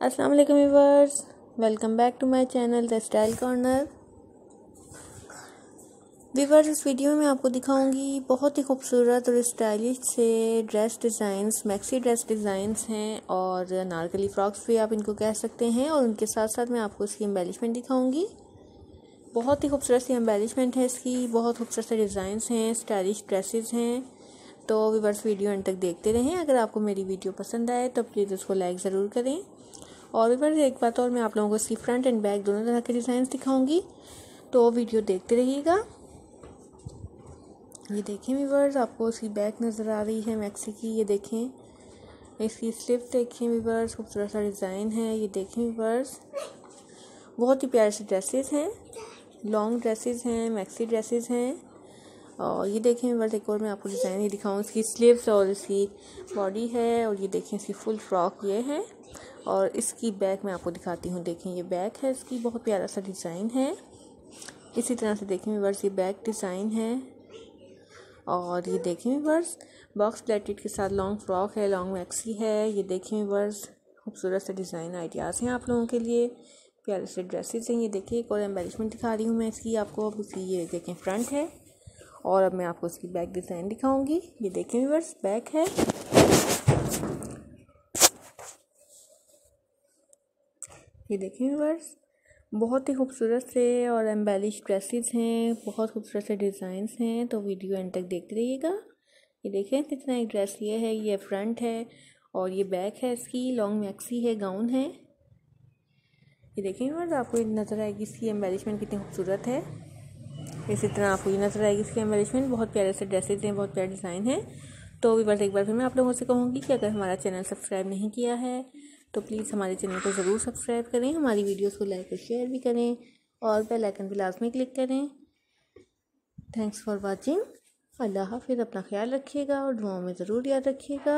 अस्सलाम वालेकुम viewers welcome back to my channel the style corner. Viewers इस video में आपको दिखाऊँगी बहुत ही खूबसूरत और स्टाइलिश से dress designs, maxi dress designs हैं और नारकली फ्रॉक्स भी आप इनको कह सकते हैं और उनके साथ साथ मैं आपको इसकी एम्बेलिशमेंट दिखाऊँगी। बहुत ही खूबसूरत सी एम्बेलिशमेंट है इसकी, बहुत खूबसूरत से डिज़ाइंस हैं, स्टाइलिश ड्रेसेस हैं। तो व्यूवर्स वीडियो अंत तक देखते रहें। अगर आपको मेरी वीडियो पसंद आए तो प्लीज़ उसको लाइक ज़रूर करें। और व्यूवर्स एक बात और मैं आप लोगों को इसकी फ्रंट एंड बैक दोनों तरह के डिज़ाइन दिखाऊँगी। तो वीडियो देखते रहिएगा। ये देखें व्यूवर्स आपको इसकी बैक नज़र आ रही है मैक्सी की, ये देखें। इसकी स्लिप देखें व्यूवर्स खूबसूरत सा डिज़ाइन है, ये देखें व्यूवर्स बहुत ही प्यारे से ड्रेसेस हैं लॉन्ग ड्रेसेस हैं मैक्सी ड्रेसेस हैं। और ये देखें बस एक और मैं आपको डिज़ाइन ही दिखाऊँ, इसकी स्लीव्स और इसकी बॉडी है और ये देखें इसकी फुल फ्रॉक ये है। और इसकी बैक मैं आपको दिखाती हूँ। देखें, ये बैक है इसकी, बहुत प्यारा सा डिज़ाइन है। इसी तरह से देखें वर्स ये बैक डिज़ाइन है। और ये देखें वर्स बॉक्स प्लेटेड के साथ लॉन्ग फ्रॉक है लॉन्ग मैक्सी है। ये देखें वर्स खूबसूरत से डिज़ाइन आइडियाज़ हैं आप लोगों के लिए। प्यारे से ड्रेसेस हैं। ये देखिए, एक और एम्बेलिशमेंट दिखा रही हूँ मैं इसकी आपको। अब उसकी ये देखें फ्रंट है। और अब मैं आपको इसकी बैक डिज़ाइन दिखाऊँगी। ये देखें व्यूवर्स बैक है। ये देखें व्यूवर्स बहुत ही खूबसूरत से और एम्बेलिश ड्रेसेस हैं, बहुत खूबसूरत से डिज़ाइंस हैं तो वीडियो एंड तक देखते रहिएगा। ये देखें, कितना एक ड्रेस ये है, ये फ्रंट है और ये बैक है इसकी लॉन्ग मैक्सी है गाउन है। ये देखें व्यूवर्स आपको नज़र आएगी इसकी एम्बेलिशमेंट कितनी खूबसूरत है। इसी तरह आपको ये नज़र आएगी इसकी एम्बेलिशमेंट बहुत प्यारे से ड्रेसेज हैं, बहुत प्यारे डिज़ाइन हैं। तो भी बस एक बार फिर मैं आप लोगों से कहूँगी कि अगर हमारा चैनल सब्सक्राइब नहीं किया है तो प्लीज़ हमारे चैनल को ज़रूर सब्सक्राइब करें, हमारी वीडियोस को लाइक और शेयर भी करें और बेल आइकन भी लाजमी क्लिक करें। थैंक्स फॉर वाचिंग अल्लाह हाफिज़, अपना ख्याल रखिएगा और दुआओं में ज़रूर याद रखिएगा।